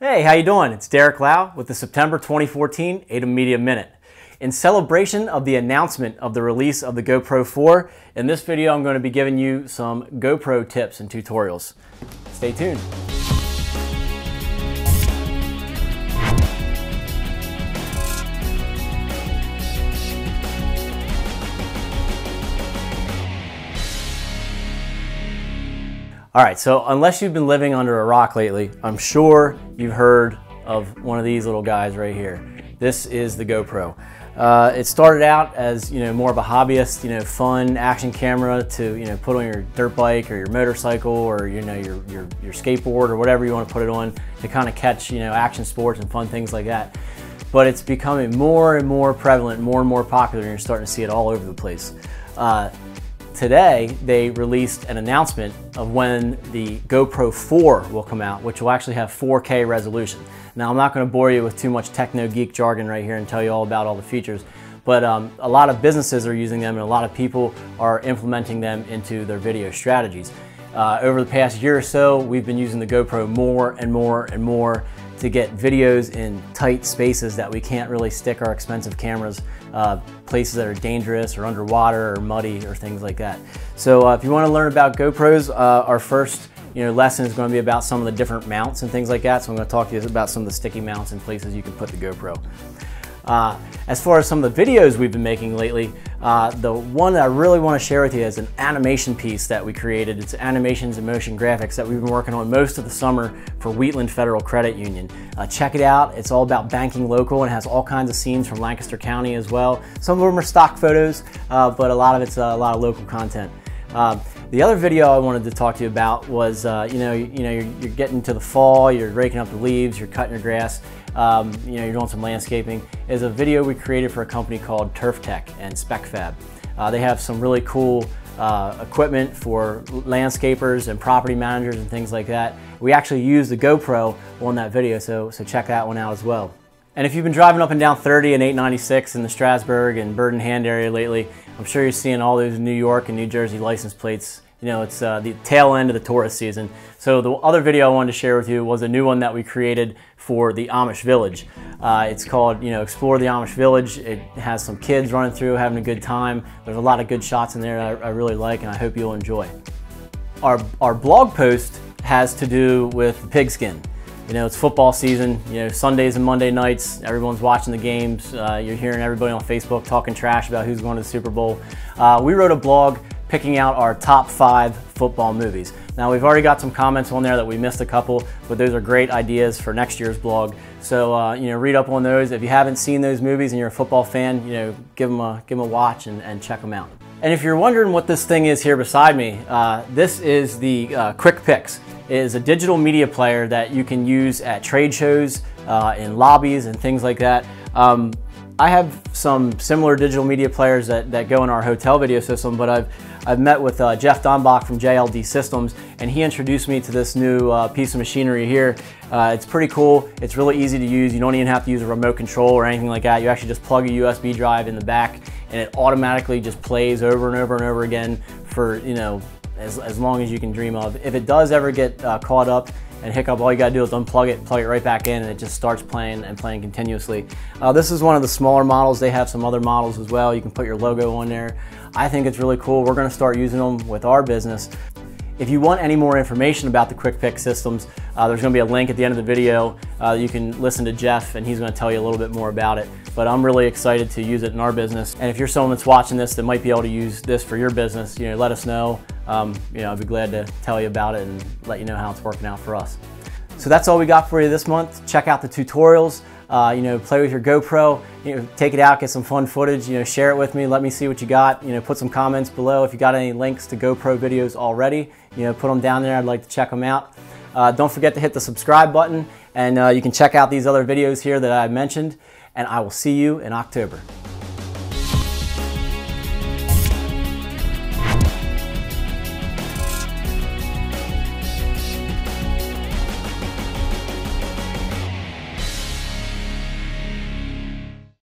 Hey, how you doing? It's Derek Lau with the September 2014 aideM Media Minute. In celebration of the announcement of the release of the GoPro 4, in this video I'm going to be giving you some GoPro tips and tutorials. Stay tuned. All right, so unless you've been living under a rock lately, I'm sure you've heard of one of these little guys right here. This is the GoPro. Uh, it started out as you know more of a hobbyist, you know, fun action camera to you know put on your dirt bike or your motorcycle or you know your your, your skateboard or whatever you want to put it on to kind of catch you know action sports and fun things like that. But it's becoming more and more prevalent, more and more popular, and you're starting to see it all over the place. Uh, today they released an announcement of when the GoPro 4 will come out, which will actually have 4K resolution. Now I'm not going to bore you with too much techno geek jargon right here and tell you all about all the features, but um, a lot of businesses are using them and a lot of people are implementing them into their video strategies. Uh, over the past year or so, we've been using the GoPro more and more and more to get videos in tight spaces that we can't really stick our expensive cameras, uh, places that are dangerous or underwater or muddy or things like that. So uh, if you want to learn about GoPros, uh, our first you know, lesson is going to be about some of the different mounts and things like that. So I'm going to talk to you about some of the sticky mounts and places you can put the GoPro. Uh, as far as some of the videos we've been making lately, uh, the one that I really want to share with you is an animation piece that we created. It's animations and motion graphics that we've been working on most of the summer for Wheatland Federal Credit Union. Uh, check it out. It's all about banking local and has all kinds of scenes from Lancaster County as well. Some of them are stock photos, uh, but a lot of it's uh, a lot of local content. Uh, the other video I wanted to talk to you about was, uh, you know, you, you know, you're, you're, getting to the fall, you're raking up the leaves, you're cutting your grass, um, you know, you're doing some landscaping. Is a video we created for a company called TurfTeq and SpecFab. Uh, they have some really cool uh, equipment for landscapers and property managers and things like that. We actually used the GoPro on that video, so so check that one out as well. And if you've been driving up and down 30 and 896 in the Strasburg and Bird in Hand area lately, I'm sure you're seeing all those New York and New Jersey license plates. You know, it's uh, the tail end of the tourist season. So the other video I wanted to share with you was a new one that we created for the Amish Village. Uh, it's called, you know, Explore the Amish Village. It has some kids running through, having a good time. There's a lot of good shots in there I, I really like and I hope you'll enjoy. Our, our blog post has to do with the pigskin. You know, it's football season. You know, Sundays and Monday nights, everyone's watching the games. Uh, you're hearing everybody on Facebook talking trash about who's going to the Super Bowl. Uh, we wrote a blog picking out our top five football movies. Now, we've already got some comments on there that we missed a couple, but those are great ideas for next year's blog. So, uh, you know, read up on those. If you haven't seen those movies and you're a football fan, you know, give them a, give them a watch and, and check them out. And if you're wondering what this thing is here beside me, uh, this is the uh, Quick Picks is a digital media player that you can use at trade shows, uh, in lobbies and things like that. Um, I have some similar digital media players that, that go in our hotel video system, but I've, I've met with uh, Jeff Donbach from JLD Systems, and he introduced me to this new uh, piece of machinery here. Uh, it's pretty cool. It's really easy to use. You don't even have to use a remote control or anything like that. You actually just plug a USB drive in the back, and it automatically just plays over and over and over again for, you know, as, as long as you can dream of. If it does ever get uh, caught up and hiccup, all you gotta do is unplug it, plug it right back in, and it just starts playing and playing continuously. Uh, this is one of the smaller models. They have some other models as well. You can put your logo on there. I think it's really cool. We're gonna start using them with our business. If you want any more information about the Quick Pick systems, uh, there's going to be a link at the end of the video. Uh, you can listen to Jeff and he's going to tell you a little bit more about it. But I'm really excited to use it in our business. And if you're someone that's watching this that might be able to use this for your business, you know, let us know. Um, you know, I'd be glad to tell you about it and let you know how it's working out for us. So that's all we got for you this month. Check out the tutorials. Uh, you know, play with your GoPro, you know, take it out, get some fun footage, you know, share it with me, let me see what you got, you know, put some comments below if you got any links to GoPro videos already, you know, put them down there, I'd like to check them out. Uh, don't forget to hit the subscribe button and uh, you can check out these other videos here that I mentioned and I will see you in October.